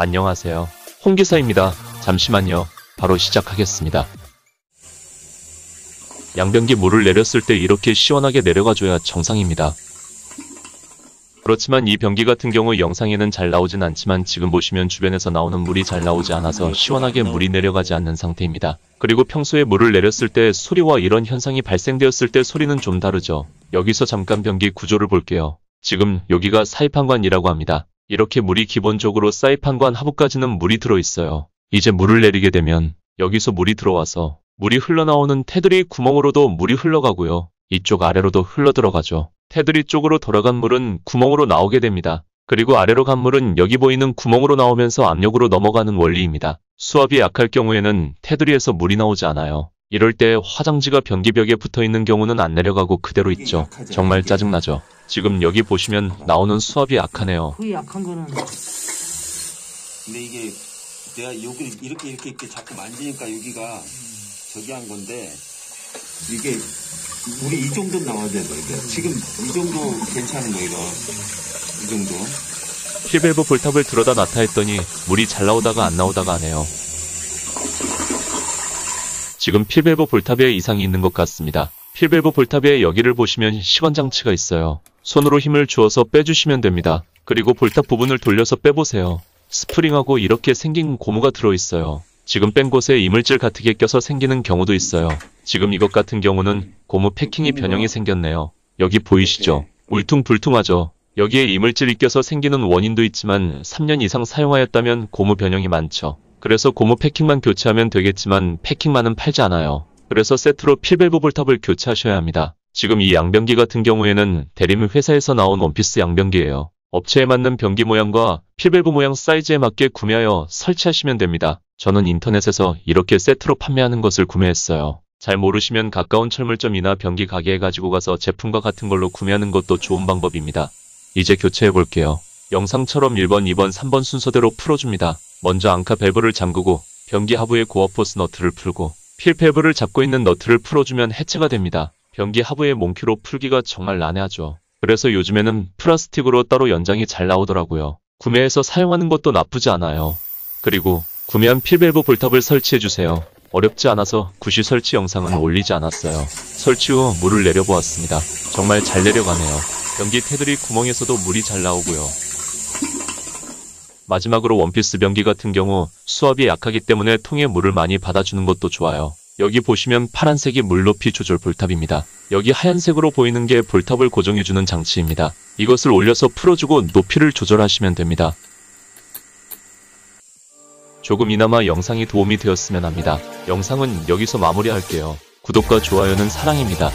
안녕하세요. 홍 기사입니다. 잠시만요. 바로 시작하겠습니다. 양변기 물을 내렸을 때 이렇게 시원하게 내려가줘야 정상입니다. 그렇지만 이 변기 같은 경우 영상에는 잘 나오진 않지만 지금 보시면 주변에서 나오는 물이 잘 나오지 않아서 시원하게 물이 내려가지 않는 상태입니다. 그리고 평소에 물을 내렸을 때 소리와 이런 현상이 발생되었을 때 소리는 좀 다르죠. 여기서 잠깐 변기 구조를 볼게요. 지금 여기가 사이판관이라고 합니다. 이렇게 물이 기본적으로 사이판관 하부까지는 물이 들어있어요. 이제 물을 내리게 되면 여기서 물이 들어와서 물이 흘러나오는 테두리 구멍으로도 물이 흘러가고요. 이쪽 아래로도 흘러 들어가죠. 테두리 쪽으로 돌아간 물은 구멍으로 나오게 됩니다. 그리고 아래로 간 물은 여기 보이는 구멍으로 나오면서 압력으로 넘어가는 원리입니다. 수압이 약할 경우에는 테두리에서 물이 나오지 않아요. 이럴 때 화장지가 변기벽에 붙어 있는 경우는 안 내려가고 그대로 있죠. 정말 짜증나죠. 지금 여기 보시면 나오는 수압이 약하네요. 그 약한 거는 근데 이게 내가 여기를 이렇게 이렇게 이렇게 자꾸 만지니까 여기가 저기 한 건데 이게 물이 이 정도 나와야 돼 이게 지금 이 정도 괜찮은 거 이거 이 정도 fill valve ball tap을 들었다 놨다 했더니 물이 잘 나오다가 안 나오다가 하네요. 지금 fill valve ball tap에 이상이 있는 것 같습니다. fill valve ball tap에 여기를 보시면 시건 장치가 있어요. 손으로 힘을 주어서 빼주시면 됩니다. 그리고 ball tap 부분을 돌려서 빼보세요. 스프링하고 이렇게 생긴 고무가 들어있어요. 지금 뺀 곳에 이물질 같은 게 껴서 생기는 경우도 있어요. 지금 이것 같은 경우는 고무 패킹이 변형이 생겼네요. 여기 보이시죠? 울퉁불퉁하죠? 여기에 이물질이 껴서 생기는 원인도 있지만 3년 이상 사용하였다면 고무 변형이 많죠. 그래서 고무 패킹만 교체하면 되겠지만 패킹만은 팔지 않아요. 그래서 세트로 fill valve ball tap을 교체하셔야 합니다. 지금 이 양변기 같은 경우에는 대림 회사에서 나온 원피스 양변기예요. 업체에 맞는 변기 모양과 fill valve 모양 사이즈에 맞게 구매하여 설치하시면 됩니다. 저는 인터넷에서 이렇게 세트로 판매하는 것을 구매했어요. 잘 모르시면 가까운 철물점이나 변기 가게에 가지고 가서 제품과 같은 걸로 구매하는 것도 좋은 방법입니다. 이제 교체해 볼게요. 영상처럼 1번, 2번, 3번 순서대로 풀어줍니다. 먼저 앙카 밸브를 잠그고 변기 하부의 고압호스 너트를 풀고 fill valve를 잡고 있는 너트를 풀어주면 해체가 됩니다. 변기 하부의 몽키로 풀기가 정말 난해하죠. 그래서 요즘에는 플라스틱으로 따로 연장이 잘 나오더라고요. 구매해서 사용하는 것도 나쁘지 않아요. 그리고 구매한 fill valve ball tap을 설치해주세요. 어렵지 않아서 굳이 설치 영상은 올리지 않았어요. 설치 후 물을 내려보았습니다. 정말 잘 내려가네요. 변기 테두리 구멍에서도 물이 잘 나오고요. 마지막으로 원피스 변기 같은 경우 수압이 약하기 때문에 통에 물을 많이 받아주는 것도 좋아요. 여기 보시면 파란색이 물 높이 조절 볼탑입니다. 여기 하얀색으로 보이는 게 볼탑을 고정해주는 장치입니다. 이것을 올려서 풀어주고 높이를 조절하시면 됩니다. 조금이나마 영상이 도움이 되었으면 합니다. 영상은 여기서 마무리할게요. 구독과 좋아요는 사랑입니다.